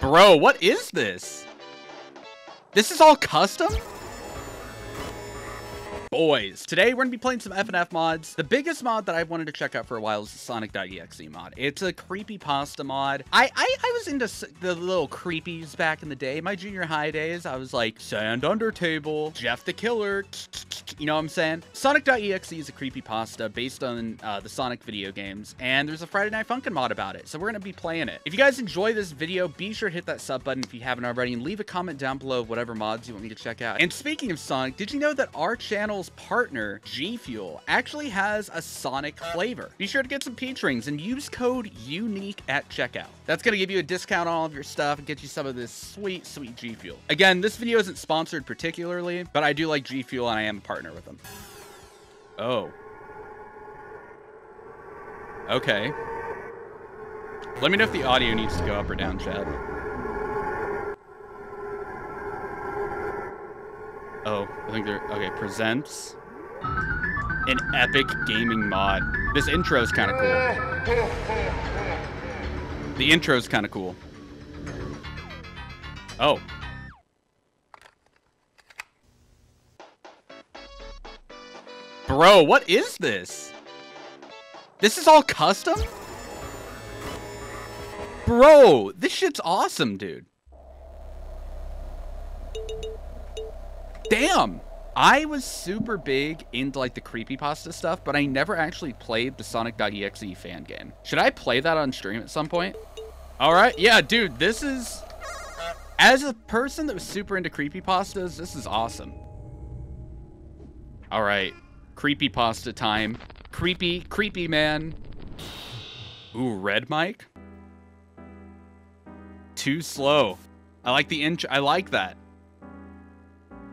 Bro, what is this? This is all custom? Boys, today we're going to be playing some FNF mods. The biggest mod that I've wanted to check out for a while is the Sonic.exe mod. It's a creepy pasta mod. I, I, I was into the little creepies back in the day. My junior high days, I was like, Sand Under Table, Jeff the Killer, you know what I'm saying? Sonic.exe is a creepy pasta based on uh, the Sonic video games, and there's a Friday Night Funkin' mod about it, so we're going to be playing it. If you guys enjoy this video, be sure to hit that sub button if you haven't already, and leave a comment down below of whatever mods you want me to check out. And speaking of Sonic, did you know that our channel partner, G Fuel, actually has a Sonic flavor. Be sure to get some peach rings and use code UNIQUE at checkout. That's going to give you a discount on all of your stuff and get you some of this sweet, sweet G Fuel. Again, this video isn't sponsored particularly, but I do like G Fuel and I am a partner with them. Oh. Okay. Let me know if the audio needs to go up or down, Chad. Oh, I think they're... Okay, presents an epic gaming mod. This intro is kind of cool. The intro is kind of cool. Oh. Bro, what is this? This is all custom? Bro, this shit's awesome, dude. Damn! I was super big into like the creepypasta stuff, but I never actually played the Sonic.exe fan game. Should I play that on stream at some point? All right, yeah, dude, this is... As a person that was super into creepypastas, this is awesome. All right, creepypasta time. Creepy, creepy man. Ooh, red mic? Too slow. I like the inch, I like that.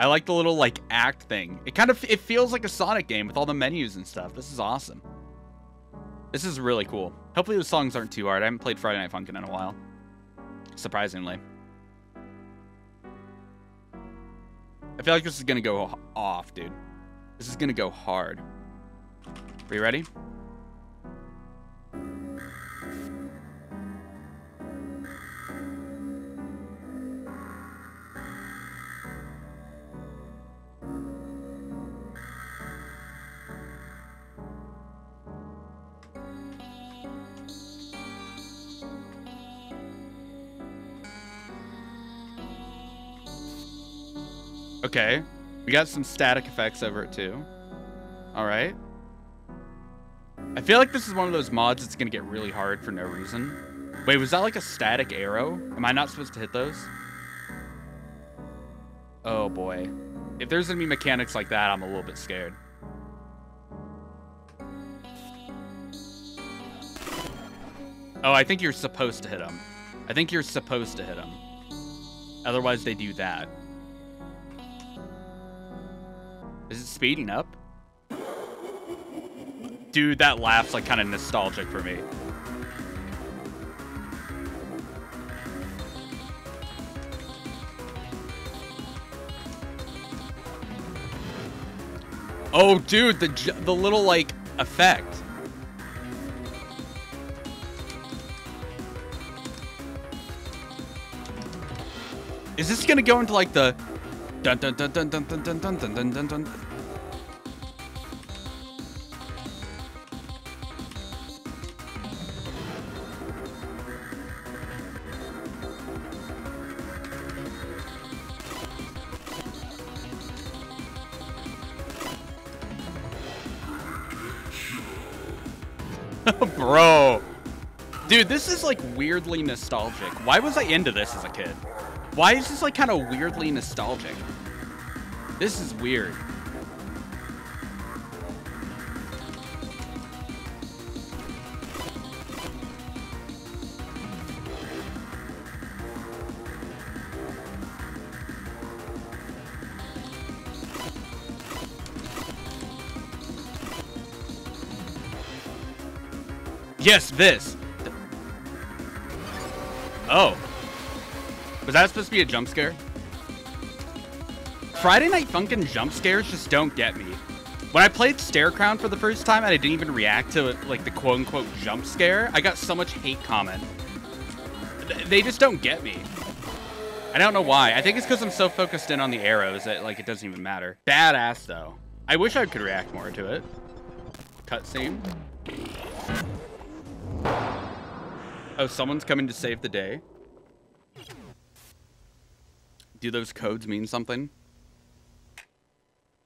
I like the little like act thing. It kind of it feels like a Sonic game with all the menus and stuff. This is awesome. This is really cool. Hopefully the songs aren't too hard. I haven't played Friday Night Funkin' in a while. Surprisingly. I feel like this is gonna go off, dude. This is gonna go hard. Are you ready? Okay. We got some static effects over it too. All right. I feel like this is one of those mods that's going to get really hard for no reason. Wait, was that like a static arrow? Am I not supposed to hit those? Oh boy. If there's going to be mechanics like that, I'm a little bit scared. Oh, I think you're supposed to hit them. I think you're supposed to hit them. Otherwise, they do that. Is it speeding up? Dude, that laugh's like kind of nostalgic for me. Oh, dude, the the little like effect. Is this gonna go into like the Dun dun dun dun dun dun dun dun dun dun dun. Bro. Dude, this is like weirdly nostalgic. Why was I into this as a kid? Why is this like kind of weirdly nostalgic? This is weird. Yes, this. Oh. Was that supposed to be a jump scare? Friday Night Funkin' jump scares just don't get me. When I played Starecrown for the first time and I didn't even react to like the quote-unquote jump scare, I got so much hate comment. they just don't get me. I don't know why. I think it's because I'm so focused in on the arrows that like it doesn't even matter. Badass though. I wish I could react more to it. Cutscene. Oh, someone's coming to save the day. Do those codes mean something?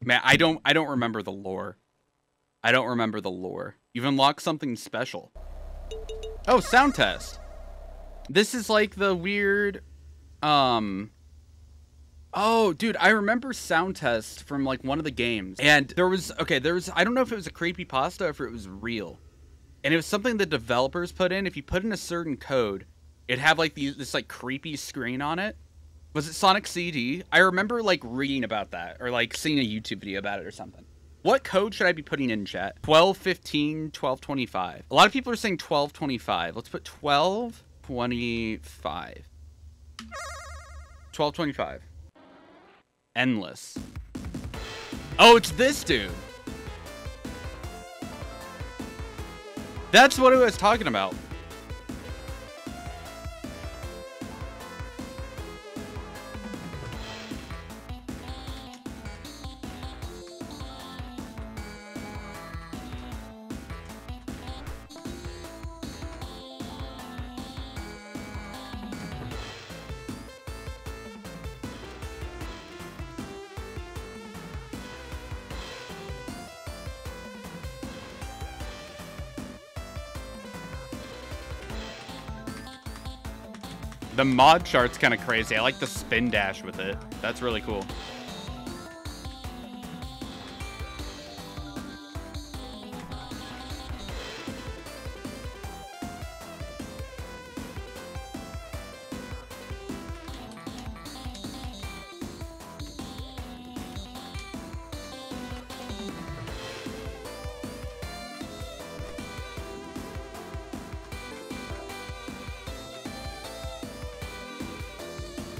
Man, I don't I don't remember the lore. I don't remember the lore. You've unlocked something special. Oh, sound test. This is like the weird um Oh, dude, I remember sound test from like one of the games. And there was okay, there was I don't know if it was a creepy pasta or if it was real. And it was something the developers put in. If you put in a certain code, it'd have like these this like creepy screen on it. Was it Sonic CD? I remember like reading about that or like seeing a YouTube video about it or something. What code should I be putting in chat? 1215, 1225. A lot of people are saying 1225. Let's put 1225. 1225. Endless. Oh, it's this dude. That's what I was talking about. The mod chart's kind of crazy. I like the spin dash with it. That's really cool.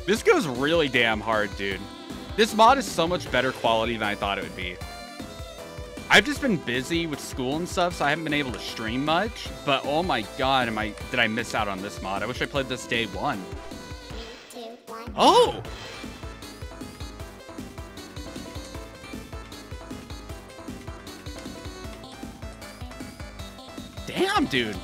This goes really damn hard, dude. This mod is so much better quality than I thought it would be. I've just been busy with school and stuff, so I haven't been able to stream much. But oh my god, am I did I miss out on this mod? I wish I played this day one. Oh! Damn, dude.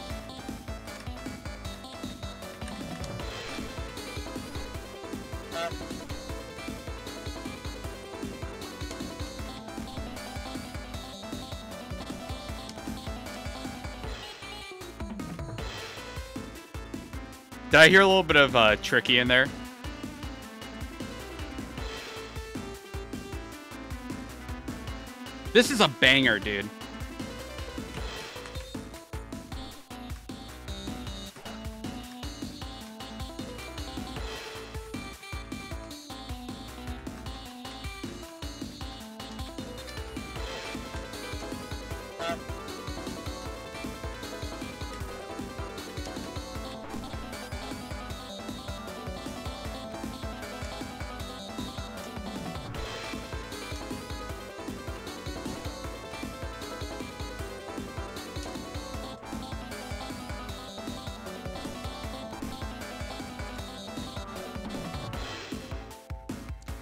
Did I hear a little bit of uh, Tricky in there? This is a banger, dude.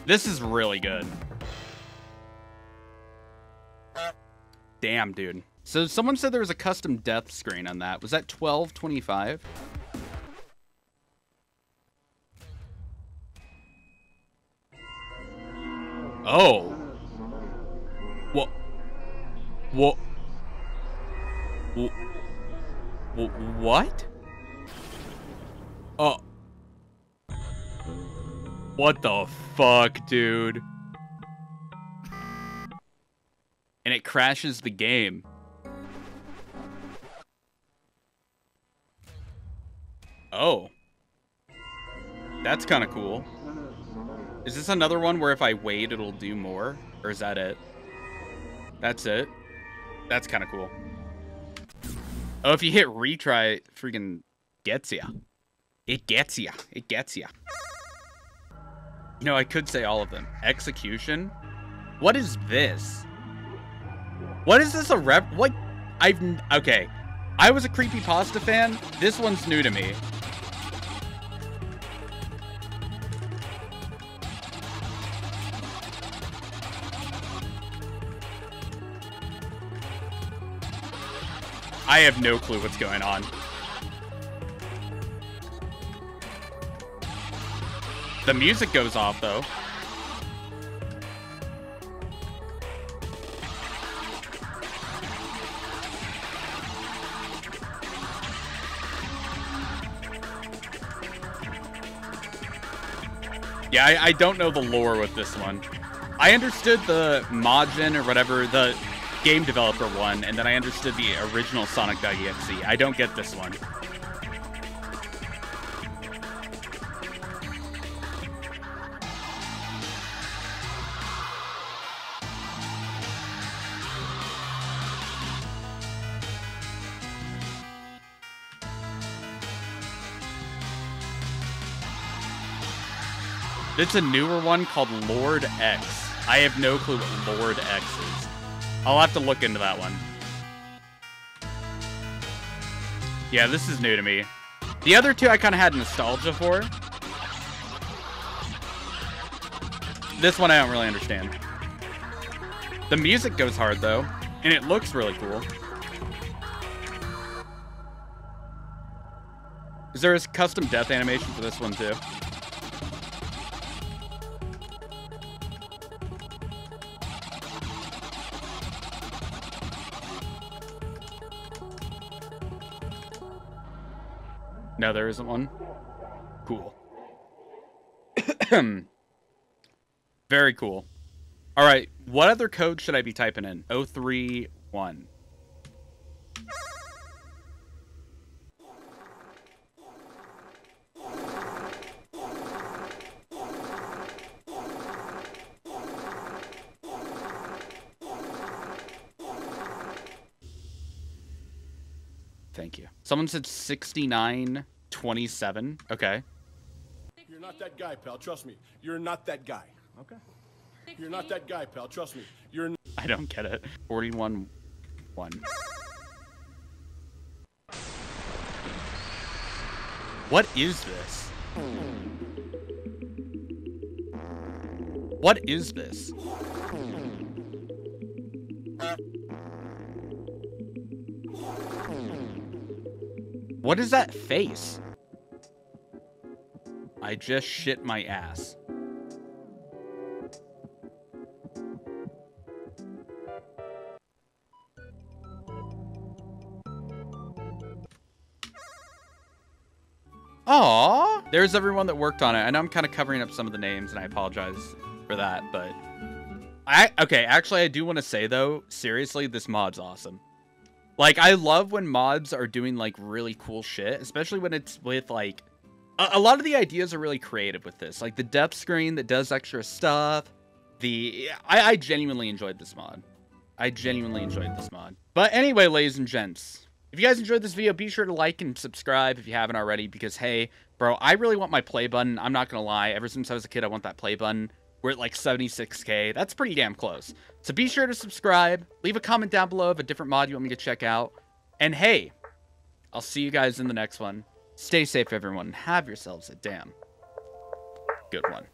This is really good. Damn, dude. So someone said there was a custom death screen on that. Was that 1225? Oh. What? What? What? What? Oh. What the fuck, dude? And it crashes the game. Oh. That's kind of cool. Is this another one where if I wait, it'll do more? Or is that it? That's it? That's kind of cool. Oh, if you hit retry, it freaking gets ya. It gets ya. It gets ya. No, I could say all of them. Execution? What is this? What is this a rep? What? I've. Okay. I was a creepy pasta fan. This one's new to me. I have no clue what's going on. The music goes off, though. Yeah, I, I, don't know the lore with this one. I understood the Majin or whatever the game developer one, and then I understood the original Sonic.exe. I don't get this one. It's a newer one called Lord X. I have no clue what Lord X is. I'll have to look into that one. Yeah, this is new to me. The other two I kind of had nostalgia for. This one I don't really understand. The music goes hard, though, and it looks really cool. Is there a custom death animation for this one, too? No, there isn't one. Cool. Very cool. All right, what other code should I be typing in? 031. Thank you. Someone said 69 27. Okay. You're not that guy, pal. Trust me. You're not that guy. Okay. You're not that guy, pal. Trust me. You're. I don't get it. 41 1. What is this? What is this? What is that face? I just shit my ass. Aw, there's everyone that worked on it. I know I'm kind of covering up some of the names, and I apologize for that, but I okay. Actually, I do want to say though, seriously, this mod's awesome. Like, I love when mods are doing, like, really cool shit, especially when it's with, like... A, a, lot of the ideas are really creative with this. Like, the depth screen that does extra stuff. The... I, I genuinely enjoyed this mod. I genuinely enjoyed this mod. But anyway, ladies and gents, if you guys enjoyed this video, be sure to like and subscribe if you haven't already, because, hey, bro, I really want my play button. I'm not gonna lie. Ever since I was a kid, I want that play button. We're at like 76k. That's pretty damn close. So be sure to subscribe. Leave a comment down below of a different mod you want me to check out. And hey, I'll see you guys in the next one. Stay safe, everyone. And have yourselves a damn good one.